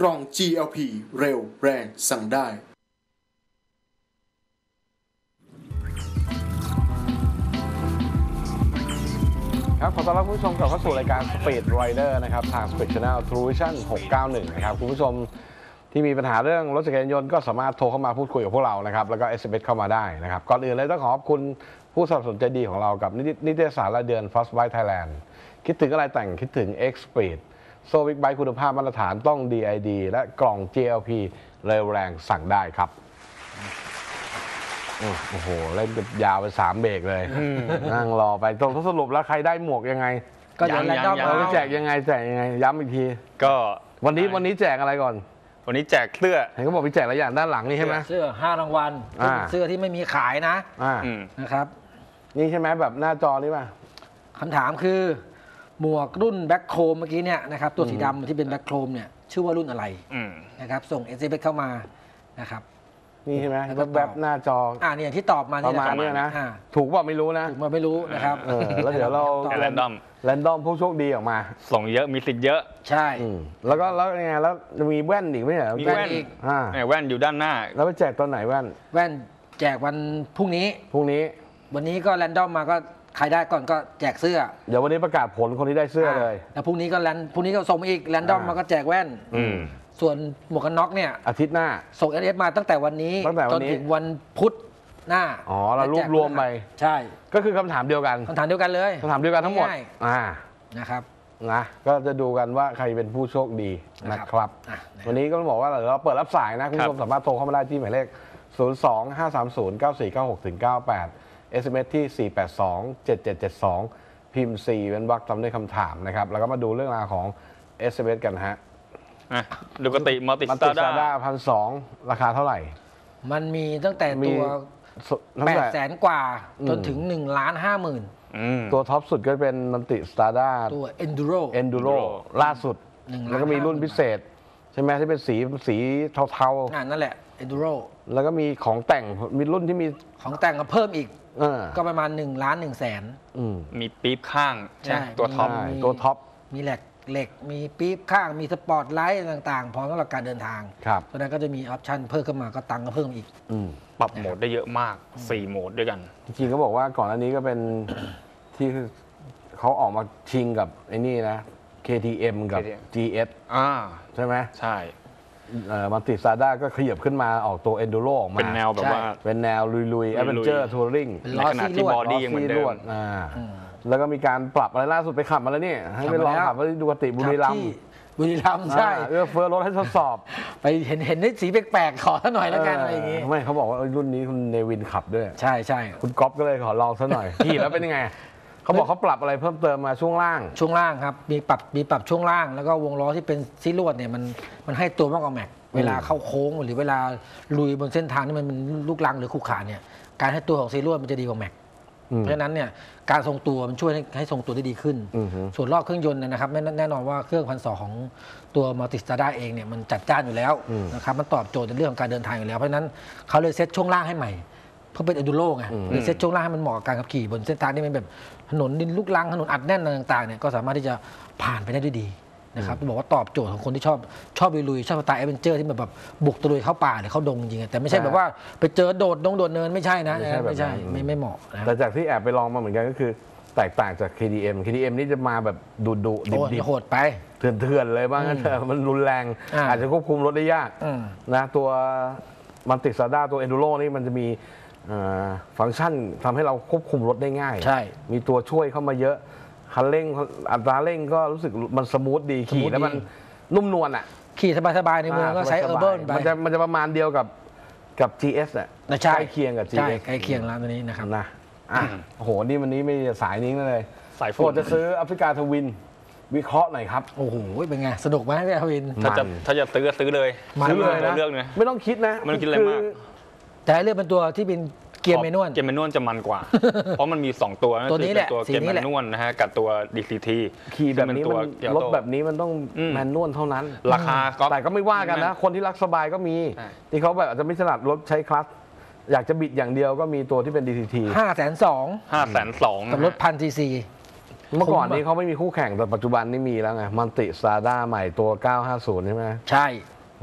กล่อง GLP เร็วแรงสั่งได้ ครับขอต้อนรับคุณผู้ชมกลับเข้าสู่รายการ Speed Rider นะครับ ทาง Speed Channel True Vision 691 นะครับ คุณผู้ชมที่มีปัญหาเรื่องรถจักรยานยนต์ก็สามารถโทรเข้ามาพูดคุยกับพวกเรานะครับ แล้วก็ SMS เข้ามาได้นะครับ ก่อนอื่นเลยต้องขอขอบคุณผู้สนับสนุนใจดีของเรากับนิตนิตยสารรายเดือน Fast Bike Thailand คิดถึงอะไรแต่งคิดถึง X Speed โซวิกไบค์คุณภาพมาตรฐานต้อง DID และกล่อง GLP เร็วแรงสั่งได้ครับโอ้โหเล่นกันยาวไปสามเบรกเลย นั่งรอไปตรงสรุปแล้วใครได้หมวกยังไงก็เดี๋ยวยังแรนดอมยังเราเอาจะแจกยังไงแจกยังไง ย้ำอีกที ก็วันนี้วันนี้แจกอะไรก่อน วันนี้แจกเสื้อเห็นเขาบอกมีแจกหลายอย่างด้านหลังนี่ใช่ไหมเสื้อห้ารางวัลอ่าเสื้อที่ไม่มีขายนะอ่าอืมนะครับ นี่ใช่ไหมแบบหน้าจอนี่ป่ะคำถามคือ หมวกรุ่นแบ็คโครมเมื่อกี้เนี่ยนะครับตัวสีดำที่เป็นแบ็คโครมเนี่ยชื่อว่ารุ่นอะไรอืม นะครับส่ง s อ s เข้ามานะครับ นี่ใช่ไหมแล้วก็ตอบ แวบๆหน้าจอ อ่าเนี่ยที่ตอบมาปนี่ระมาณนะครับเนี้ยนะ อ่าถูกเปล่าไม่รู้นะถูกมาไม่รู้นะครับเออแล้วเดี๋ยวเรา ตอบ แรนดอม แรนดอมผู้โชคดีออกมาส่งเยอะมีสิทธิ์เยอะ ใช่ อืมแล้วก็แล้วยังไงแล้วมีแว่นอีกไหมเหรอมีแว่แว่นนอีก อ่าเนี่ยแว่นอยู่ด้านหน้า แล้วไปแจกตอนไหนแว่นแว่นแจกวันพรุ่งนี้ พรุ่งนี้ วันนี้ก็แรนดอมมาก็ ใครได้ก่อนก็แจกเสื้อ เดี๋ยววันนี้ประกาศผลคนที่ได้เสื้อเลยาแล้วพรุ่งนี้ก็แรนพรุ่งนี้ก็ส่งมาอีกแรนดอมอ่าม มาก็แจกแว่น อืม ส่วนหมวกกันน็อกเนี่ย อาทิตย์หน้า ส่ง s อ s มาตั้งแต่วันนี้ตั้งแต่วันนี้จนถึงวันพุธหน้าอ๋อเรารวบรวมไป ใช่ก็คือคำถามเดียวกันคำถามเดียวกันเลยคำถามเดียวกันทั้งหมดง่ายอ่า ๆนะครับนะก็จะดูกันว่าใครเป็นผู้โชคดีนะนะครับครับ อะวันนี้ก็ต้องบอกว่าเราเปิดรับสายนะ คุณผู้ชมสามารถโทรเข้ามาได้ที่หมายเลข 0 2 5 3 0 9 4 9 6ถึง98 SMS ที่ 4 8 2 7 7 7 2 พิมพ์ 4เป็นวรรคตามด้วยคำถามนะครับ แล้วก็มาดูเรื่องราวของ SMS กันฮะอะ Ducati Multistrada พันสองราคาเท่าไหร่ มันมีตั้งแต่มี ตัวสุดตั้งแต่8แสนกว่าอืมจนถึง1ล้าน5หมื่นอืม ตัวท็อปสุดก็เป็น Multistrada ตัว enduro Enduro Enduro ล่าสุด หนึ่งล้าน แล้วก็มีรุ่นห้าหมื่นพิเศษ ใช่ไหมที่เป็นสีสีเทาๆอ่านั่นแหละ enduro แล้วก็มีของแต่งมีรุ่นที่มีของแต่งก็เพิ่มอีก เออก็ประมาณ1ล้าน1แสน อืมมีปี๊บข้างใช่ตัวท็อป ใช่มีตัวท็อปมีเหล็กเหล็ก มีปี๊บข้าง มีสปอร์ตไลท์ต่างๆ พร้อมสำหรับการเดินทางครับเพราะฉะนั้นก็จะมี option เพิ่มขึ้นมาก็ตังค์ก็เพิ่มอีก อืม ปรับโหมดได้เยอะมาก 4 โหมดด้วยกัน จริงๆก็บอกว่าก่อนอันนี้ก็เป็น ที่เขาออกมาชิงกับไอ้นี่นะ KTM กับ KTM GS อ่า ใช่ไหม ใช่เอ่อ มันติซาด้าก็ขยับขึ้นมาออกตัว Enduro ออกมา เป็นแนวแบบว่า เป็นแนวลุยๆลุยๆ Adventure Touring เป็นในล้อขณะซี่ที่ลวด บอดี้ยังเหมือนเดิล้อมซี่ลวดอ่าแล้วก็มีการปรับอะไรล่าสุดไปขับมาแล้วเนี่ยให้ไปลองขับมาแล้วขับไปดูกติบุรีรัมที่ย์บุรีรัมย์ใช่ อ่าเอื้อเฟื้อรถให้ทดสอบไปเห็นเห็นได้สีแปลกๆขอซะหน่อยแล้วกันอะไรอย่างงี้ ไม่เขาบอกว่าเอ้ยรุ่นนี้คุณเนวินขับด้วย ใช่ใช่คุณก๊อฟก็เลยขอลองซะหน่อยขี่แล้วเป็นยังไง เขาบอกเขาปรับอะไรเพิ่มเติมมาช่วงล่าง ช่วงล่างครับ มีปรับมีปรับช่วงล่าง แล้วก็วงล้อที่เป็นซี่ลวดเนี่ยมันมันให้ตัวมากกว่าแม็ก เวลาเข้าโค้งหรือเวลาลุยบนเส้นทางที่มันเป็นลูกรังหรือขรุขระเนี่ยการให้ตัวของซี่ลวดมันจะดีกว่าแม็กอืมเพราะฉะนั้นเนี่ยการทรงตัวมันช่วยให้ให้ทรงตัวได้ดีขึ้นอือฮึส่วนรอบเครื่องยนต์เนี่ยนะครับแน่แน่นอนว่าเครื่องพันสองของตัว Multistrada เองเนี่ยมันจัดจ้านอยู่แล้วอืมนะครับมันตอบโจทย์ในเรื่องของการเดินทางอยู่แล้ว เพราะฉะนั้นเขาเลยเซ็ตช่วงล่างให้ใหม่ เพื่อเป็น Enduro ไงอืมเลยเซ็ตช่วงล่างให้มันเหมาะกับการขับขี่บนเส้นทางที่มันแบบถนนดินลูกรังถนนอัดแน่นอะไรต่างๆเนี่ยก็สามารถที่จะผ่านไปได้ด้วยดีนะครับต้องบอกว่าตอบโจทย์ของคนที่ชอบชอบลุยๆชอบสไตล์ adventure ที่แบบแบบบุกตะลุยเข้าป่าหรือเข้าดงจริงๆอะแต่ไม่ใช่แบบว่าไปเจอโดดดงโดดเนินไม่ใช่นะ ไม่ใช่แบบนั้นไม่ใช่ไม่ไม่เหมาะนะแต่จากที่แอบไปลองมาเหมือนกันก็คือ แตกต่างจาก KTM KTM นี่จะมาแบบดุดุดิบโอ้ยดิบโหดไปเถื่อนเถื่อนๆเลยว่างั้นเถอะมันรุนแรงอ่าอาจจะควบคุมรถได้ยากอืมนะตัว Multistrada ตัว Enduro นี่มันจะมีเอ่อ ฟังก์ชันทำให้เราควบคุมรถได้ง่าย ใช่ มีตัวช่วยเข้ามาเยอะ คันเร่งอัตราเร่งก็รู้สึกมัน smooth ดีขี่ smooth ดีแล้วมันนุ่มนวลอะ ขี่สบายๆในเมืองก็ใช้ Urban ไปมันจะมันจะประมาณเดียวกับกับ GS อะนะใช่ใกล้เคียงกับใช่ GS ใกล้เคียงแล้วตัวนี้นะครับนะอะโอ้โหนี่วันนี้ไม่สายนี้เลย สายโฟฝุ่นจะซื้อ Africa Twinวิเคราะห์หน่อยครับ โอ้โห เป็นไง สนุกไหมพี่อวิน ถ้าจะมันถ้าจะซื้อก็ซื้อเลยมันซื้อเลยนะเลือกนะไม่ต้องคิดนะ ไม่ต้องคิดอะไรมาก แต่ให้เลือกเป็นตัวที่เป็นเกียร์เมนวล เกียร์แมนนวลจะมันกว่า เพราะมันมี 2 ตัวตัวนี้แหละคือตัวสีเกียร์นี้แมแหละนนวลนะฮะกับตัว DCT ขี่แบบนี้ซึ่งมันเป็ตัวเกียร์รถโต้แบบนี้มันต้องอืมแมนนวลเท่านั้น ราคาก็แต่ก็ไม่ว่ากันนะ คนที่รักสบายก็มีใช่ที่เขาแบบอาจจะไม่ถนัดรถใช้คลัตช์อยากจะบิดอย่างเดียวก็มีตัวที่เป็น DCT ห้าแสนสองห้าแสนสองกับรถพันซีซีเมื่อก่อนคุ้มอะนี้เขาไม่มีคู่แข่งแต่ปัจจุบันนี่มีแล้วไง Multistrada ใหม่ตัว 950 ใช่ไหมใช่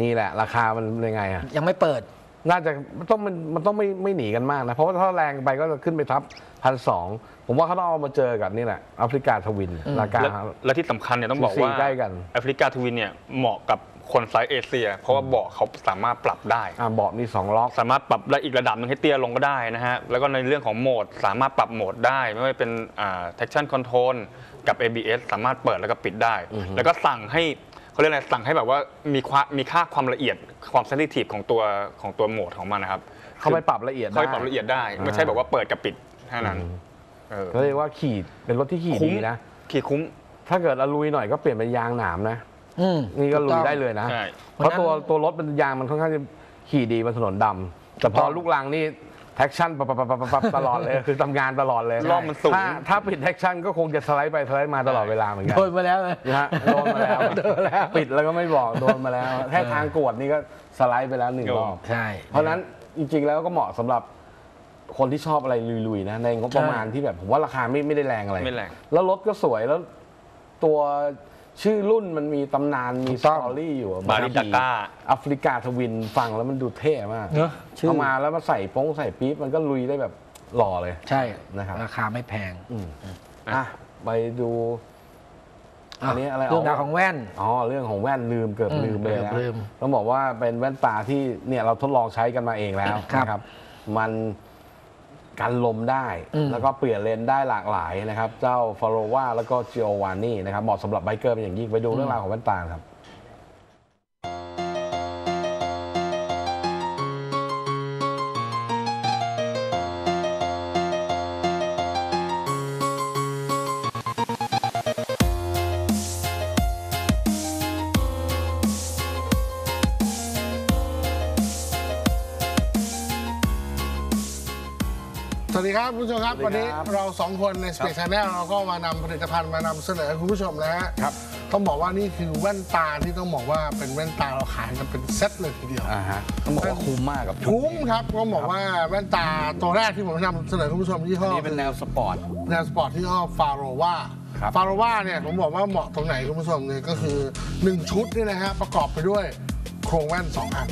นี่แหละ ราคามันยังไงอะยังไม่เปิด น่าจะมันต้องมันมันต้องไม่ไม่หนีกันมากนะ เพราะว่าถ้าแรงไปก็จะขึ้นไปทับพันสองผมว่าเขาต้องเอามาเจอกับนี่แหละ Africa Twin ราคา และและที่สำคัญเนี่ยต้องบอกสีว่าใกล้กัน Africa Twin เนี่ยเหมาะกับคนไซส์เอเชีย เพราะว่าเบาะเขาสามารถปรับได้ อ่าเบาะมีสองล็อก สามารถปรับได้อีกระดับหนึงให้เตี้ยลงก็ได้นะฮะ แล้วก็ในเรื่องของโหมดสามารถปรับโหมดได้ ไม่ว่าเป็นอ่า traction control กับ ABS สามารถเปิดแล้วก็ปิดได้ แล้วก็สั่งให้ เขาเรียกอะไรสั่งให้แบบว่ามีความมีค่าความละเอียดความเซนซิทีฟของตัวของตัวโหมดของมันนะครับเข้าไปปรับละเอียดได้ เข้าไปปรับละเอียดได้ ไม่ใช่แบบว่าเปิดกับปิดแค่นั้นเออก็เรียกว่าขี่เป็นรถที่ขี่คุ้มดีนะ ขี่คุ้มถ้าเกิดอลุยหน่อยก็เปลี่ยนเป็นยางหนามนะอืม นี่ก็ลุถูยต้องได้เลยนะ ใช่ เพราะตัวตัวรถเป็นยางมันค่อนข้างจะขี่ดีบนถนนดำแต่พอลูกลังนี่ traction ปับปับปับปับปับตลอดเลย คือทำงานตลอดเลยรอบมันสูง ถ้าถ้าปิด traction ก็คงจะสไลด์ไปสไลด์มาตลอดเวลาเหมือนกันโดนมาแล้วนะนะฮะโดนมาแล้ว โดนมาแล้ว ปิดแล้วก็ไม่บอกโดนมาแล้วแค่ทางกรวดนี่ก็สไลด์ไปแล้วหนึ่งรอบ ใช่ เพราะฉะนั้นจริงๆแล้วก็เหมาะสำหรับคนที่ชอบอะไรลุยๆนะในงบประมาณที่แบบผมว่าราคาไม่ไม่ได้แรงอะไร ไม่แรง แล้วรถก็สวยแล้วตัว ชื่อรุ่นมันมีตำนานมี story อยู่อะปารีสดาการ์แอฟริกาทวินฟังแล้วมันดูเท่มากเนอะชื่อ เอามาแล้วมาใส่โป้งใส่ปี๊บมันก็ลุยได้แบบหล่อเลย ใช่นะครับ ราคาไม่แพงอะไปดูอันนี้อะไรเรื่องราวของแว่นอ๋อเรื่องของแว่นลืมเกือบอืมลืมไปเลยนะเกือบลืมต้องบอกว่าเป็นแว่นตาที่เนี่ยเราทดลองใช้กันมาเองแล้วครับนะครับ มัน กันลมได้อืมแล้วก็เปลี่ยนเลนได้หลากหลายนะครับ เจ้าฟ a โ o วาแล้วก็จิโอวานี่นะครับเหมาะสำหรับไบเกอร์เป็นอย่างยิ่งไปดูเรื่องราวของแว่นตาครับ สวัสดีครับคุณผู้ชมครับสวัวัสนดีนี้ครับเราสองคนใน Speed Channel เราก็มานำผลิตภัณฑ์มานำเสนอคุณผู้ชมนะฮะครับต้องบอกว่านี่คือแว่นตาที่ต้องบอกว่าเป็นแว่นตาเราขายกันเป็นเซตเลยทีเดียวอ่าฮะต้องบอกว่าคุ้มมากกับชุดคุ้มครับต้องบอกว่าแว่นตาตัวแรกที่ผมนำเสนอคุณผู้ชมยี่ห้อนี่เป็นแนวสปอร์ต แนวสปอร์ตที่ยี่ห้อฟาโรวาครับฟาโรวาเนี่ยผมบอกว่าเหมาะตรงไหนคุณผู้ชมเนี่ยก็คือหนึ่งชุดนี่นะฮะประกอบไปด้วยโครงแว่นสองอัน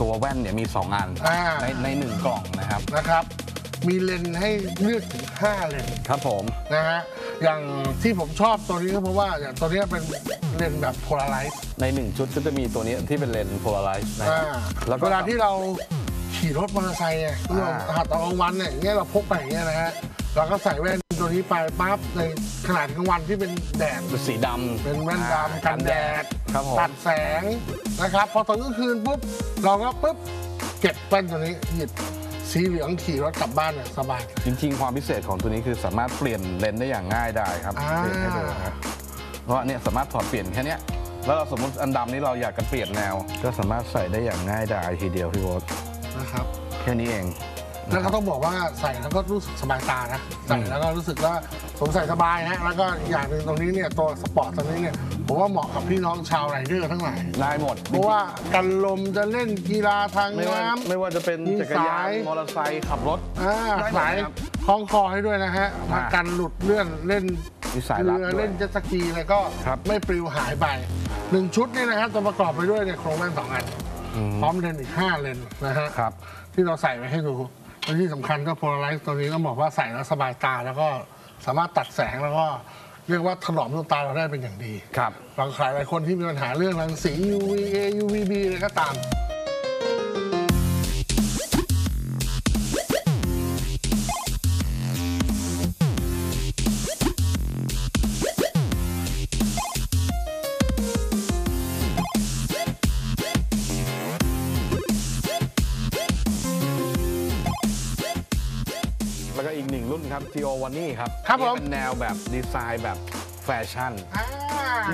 ตัวแว่นเนี่ยมี 2 อันอ่า ในในหนึ่งกล่องนะครับ นะครับ มีเลนส์ให้เลือกถึง5เลนส์ครับผม นะฮะอย่างที่ผมชอบตัวนี้ก็เพราะว่าอย่างตัวนี้เป็นเลนส์แบบ polarizedในหนึ่งชุดก็จะมีตัวนี้ที่เป็นเลนส์ polarizedนะครับอ่าแล้วก็ เวลาที่เราขี่รถมอเตอร์ไซค์เนี่ยที่เราอ่า ขับตอนกลางวันเนี่ยอย่างเงี้ยเราพกไปอย่างเงี้ยนะฮะเราก็ใส่แว่นตัวนี้ไปปั๊บในขณะกลางวันที่เป็นแดดเป็นสีดำเป็นแว่นอ่าดำกันแดดครับผม ตัดแสงนะครับ พอตอนกลางคืนปุ๊บ เราก็ปุ๊บ เก็บแว่นตัวนี้หยิบ สีเหลืองขี่รถกลับบ้านเนี่ยสบาย จริงๆ ความพิเศษของตัวนี้คือสามารถเปลี่ยนเลนส์ได้อย่างง่ายได้ครับอ่า เปลี่ยนให้ดูนะครับเพราะเนี่ยสามารถถอดเปลี่ยนแค่เนี้ยแล้วเราสมมติอันดำนี้เราอยากจะเปลี่ยนแนว ก็สามารถใส่ได้อย่างง่ายดายทีเดียวพี่โบ๊ทนะครับ แค่นี้เอง แล้วก็ต้องบอกว่าใส่แล้วก็รู้สึกสบายตานะใส่แล้วก็รู้สึกว่าสวมใส่สบายนะแล้วก็อีกอย่างหนึ่งตรงนี้เนี่ยตัวสปอร์ตตรงนี้เนี่ย ผมว่าเหมาะกับพี่น้องชาวไรเดอร์ทั้งหลายได้หมดเพราะว่ากันลมจะเล่นกีฬาทางไม่ว่าน้ำ ไม่ว่าจะเป็นมีจักรยานสาย มอเตอร์ไซค์ขับรถ อ่าได้หมดสายครับคล้องคอให้ด้วยนะฮะมาอ่ากันหลุดเลื่อนเล่นมีสายรัดเรือด้วยเล่นเจ็ตสกีอะไรก็ครับ ไม่ปลิวหายไปหนึ่งชุดนี่นะครับจะประกอบไปด้วยเนี่ยโครงแว่นสองอัน พร้อมเลนส์อีก 5 เลนส์นะฮะครับ ที่เราใส่ไว้ให้ดูและที่สำคัญก็โพลาไรซ์ตัวนี้ต้องบอกว่าใส่แล้วสบายตาแล้วก็สามารถตัดแสงแล้วก็ เรียกว่าถนอมดวงตาเราได้เป็นอย่างดีครับบางใครหลายคนที่มีปัญหาเรื่องรังสี UVA UVB อะไรก็ตาม ครับ g o วันนี่ครับครับผม นี่เป็นแนวแบบดีไซน์แบบแฟชั่น อ่า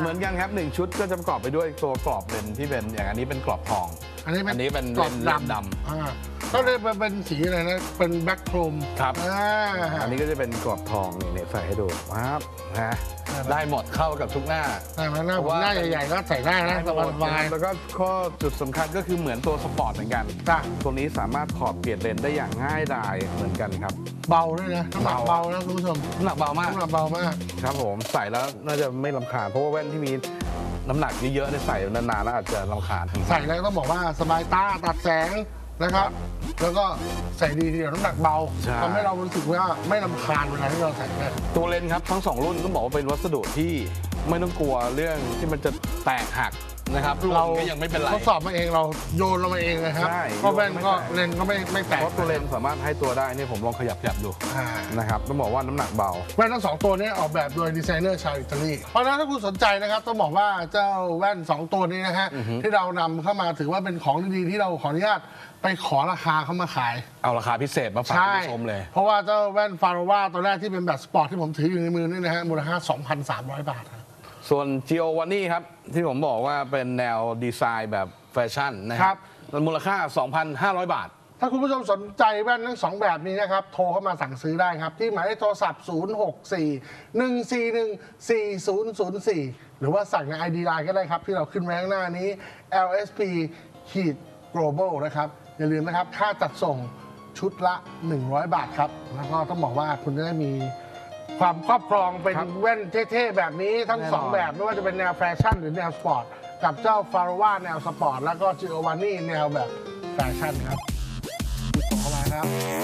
เหมือนกันครับหนึ่งชุดก็จะประกอบไปด้วยตัวกรอบเลนส์ที่เป็นอย่างอันนี้เป็นกรอบทอง อันนี้อันนี้เป็นกรอบเลนส์ดำ ดำอ่า ก็เลยเป็นสีอะไรนะ เป็น black chrome ครับ อ่าอันนี้ก็จะเป็นกรอบทองนี่เนี่ยใส่ให้ดูครับนะครับได้หมดเข้ากับทุกหน้า ได้ไหมหน้าผม เพผมราะว่า หน้าใหญ่ๆก็ใส่ได้นะสบายแล้วก็ข้อจุดสำคัญก็คือเหมือนตัวสปอร์ตเหมือนกัน ๆจ้ะตัวนี้สามารถถอดเปลี่ยนเลนส์ได้อย่างง่ายดายเหมือนกันครับ เบาด้วยนะน้ำหนักเบาเบานะคุณผู้ชมน้ำหนักเบามาก น้ำหนักเบามาก ครับผมใส่แล้วน่าจะไม่ลำคาญเพราะว่าแว่นที่มีน้ำหนักเยอะๆเนี่ยใส่นานๆแล้วอาจจะรำคาญ ใส่แล้วต้องบอกว่าสบายตาตัดแสง นะครับ แล้วก็ใส่ดีทีเดียวน้ำหนักเบาใช่ ทำให้เรารู้สึกว่าไม่ลำคาญเวลาที่เราใส่เนี่ยตัวเลนส์ครับทั้งสองรุ่นต้องบอกว่าเป็นวัสดุที่ ไม่ต้องกลัวเรื่องที่มันจะแตกหักนะครับหล่นก็ยังไม่เป็นไร ทดสอบมาเองเราโยนลงมาเองนะครับ ใช่ก็แว่นก็โยนไม่แตก เลนส์ก็ไม่ไม่แตกเพราะตัวเลนส์สามารถให้ตัวได้เนี่ยผมลองขยับขยับดูอ่านะครับต้องบอกว่าน้ำหนักเบา แว่นทั้งสองตัวนี้ออกแบบโดยดีไซเนอร์ชาวอิตาลี เพราะฉะนั้นถ้าคุณสนใจนะครับต้องบอกว่าเจ้าแว่น 2 ตัวนี้นะฮะที่เรานำเข้ามาถือว่าเป็นของดีๆที่เราขออนุญาตไปขอราคาเข้ามาขาย เอาราคาพิเศษมาฝากใช่คุณผู้ชมเลย เพราะว่าเจ้าแว่นฟาโรวาตัวแรกที่เป็นแบบสปอร์ตที่ผมถืออยู่ในมือนี่นะฮะมูลค่า 2,300 บาทครับ ส่วน g ิโอวานี่ครับ ที่ผมบอกว่าเป็นแนวดีไซน์แบบแฟชั่นนะคครัรับบมันมูลค่า 2,500 บาท ถ้าคุณผู้ชมสนใจแว่นทั้งสองแบบนี้นะครับ โทรเข้ามาสั่งซื้อได้ครับ ที่หมายเลขโทรศัพท์ 064 141 4004 หรือว่าสั่งใน ID Line ก็ได้ครับ ที่เราขึ้นไว้ข้างหน้านี้ LSP ขีด global นะครับ อย่าลืมนะครับ ค่าจัดส่งชุดละ 100 บาทครับ แล้วก็ต้องบอกว่าคุณจะได้มี ความครอบครองเป็นครับแว่นเท่ๆแบบนี้ทั้งแน่นอน สองแบบไม่ว่าจะเป็นแนวแฟชั่นหรือแนวสปอร์ตกับเจ้าฟาโรวาแนวสปอร์ตแล้วก็จิโอวานี่แนวแบบแฟชั่นครับติดต่อเข้ามาครับ